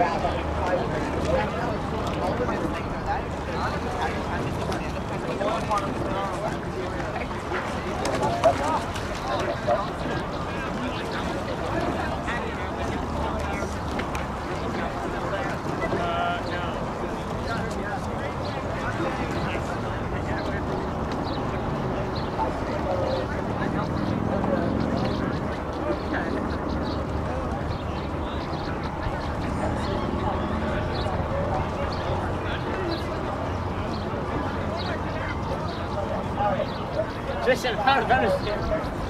Just in Special Harvest.